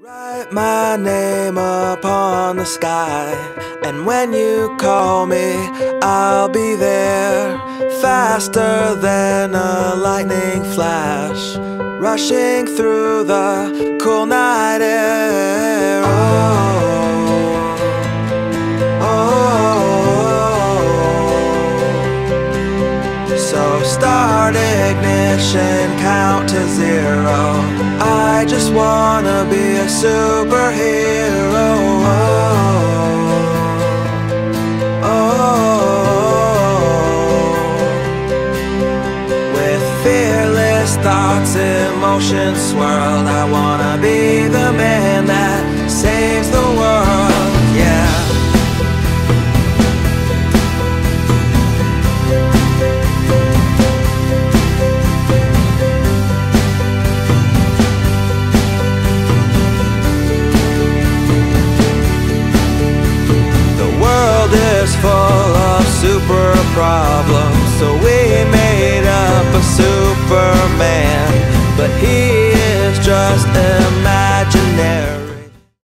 Write my name upon the sky, and when you call me, I'll be there. Faster than a lightning flash, rushing through the cool night air. So start ignition, count to zero. I just wanna be a superhero. Oh, oh. With fearless thoughts, emotions swirled, I wanna be the man super problems, so we made up a Superman, but he is just an